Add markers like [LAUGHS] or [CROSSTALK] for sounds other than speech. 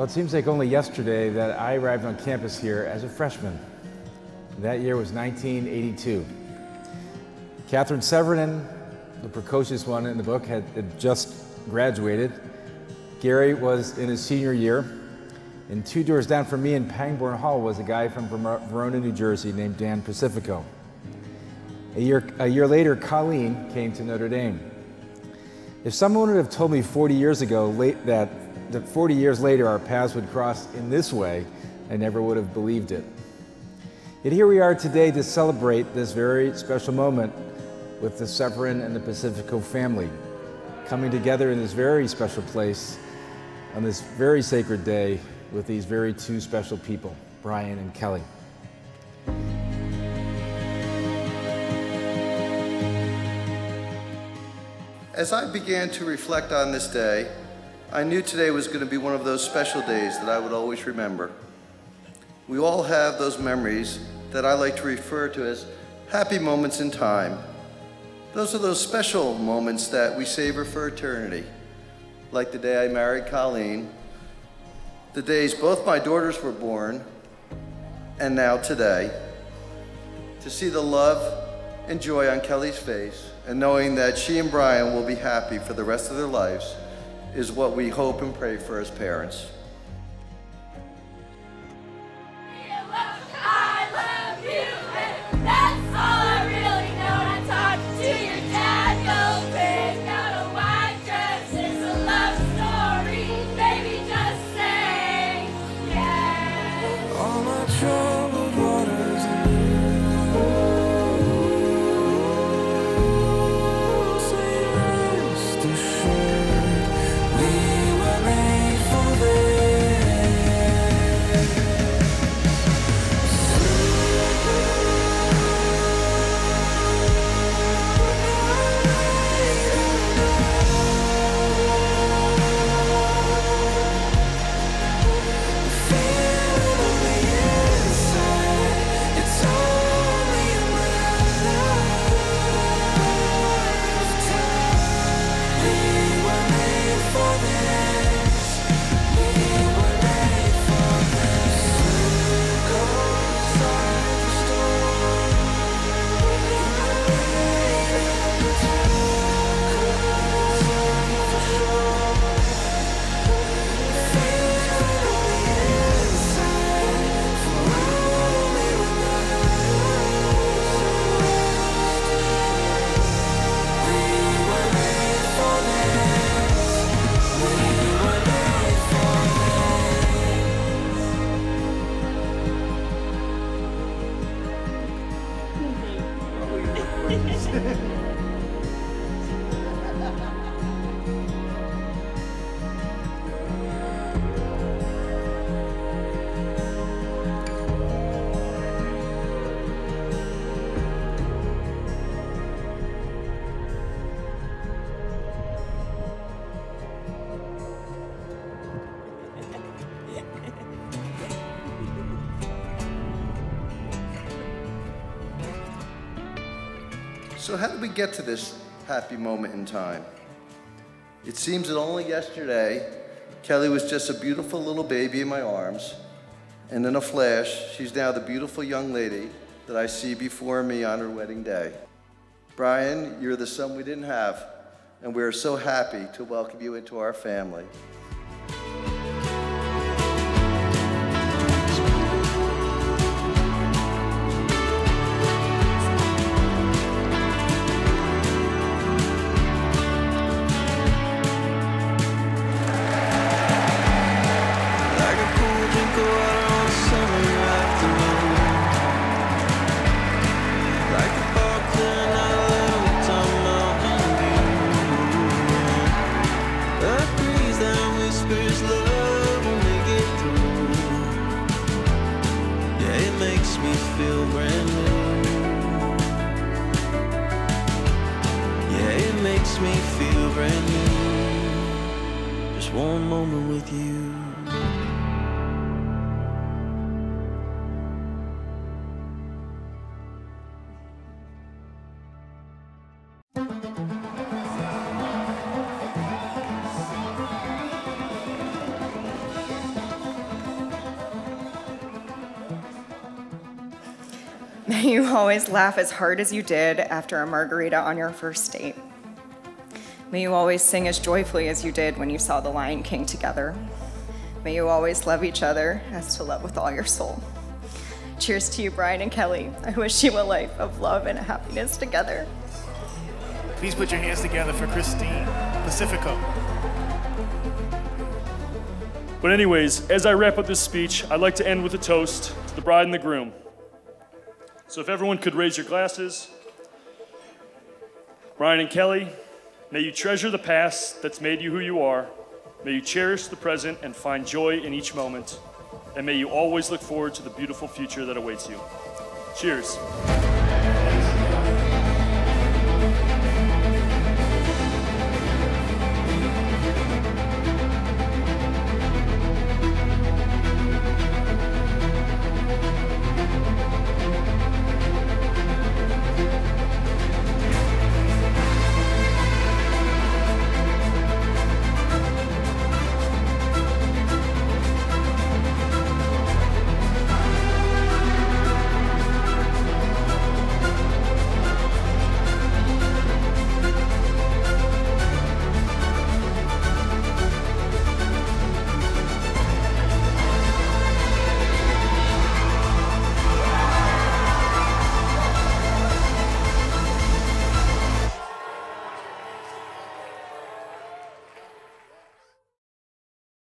Well, it seems like only yesterday that I arrived on campus here as a freshman. That year was 1982. Catherine Severin, the precocious one in the book, had, had just graduated. Gary was in his senior year. And two doors down from me in Pangborn Hall was a guy from Verona, New Jersey named Dan Pacifico. A year, a year later, Colleen came to Notre Dame. If someone would have told me 40 years ago late, that, that 40 years later our paths would cross in this way, I never would have believed it. Yet here we are today to celebrate this very special moment with the Severin and the Pacifico family, coming together in this very special place on this very sacred day with these very two special people, Brian and Kelly. As I began to reflect on this day, I knew today was going to be one of those special days that I would always remember. We all have those memories that I like to refer to as happy moments in time. Those are those special moments that we savor for eternity, like the day I married Colleen, the days both my daughters were born, and now today. To see the love and joy on Kelly's face, and knowing that she and Brian will be happy for the rest of their lives, is what we hope and pray for as parents. você. [LAUGHS] So how did we get to this happy moment in time? It seems that only yesterday, Kelly was just a beautiful little baby in my arms, and in a flash, she's now the beautiful young lady that I see before me on her wedding day. Brian, you're the son we didn't have, and we are so happy to welcome you into our family. me feel brand new. Just one moment with you. you always laugh as hard as you did after a margarita on your first date. May you always sing as joyfully as you did when you saw The Lion King together. May you always love each other as to love with all your soul. Cheers to you, Brian and Kelly. I wish you a life of love and happiness together. Please put your hands together for Christine Pacifico. But, anyways, as I wrap up this speech, I'd like to end with a toast to the bride and the groom. So, if everyone could raise your glasses. Brian and Kelly, may you treasure the past that's made you who you are. May you cherish the present and find joy in each moment. And may you always look forward to the beautiful future that awaits you. Cheers.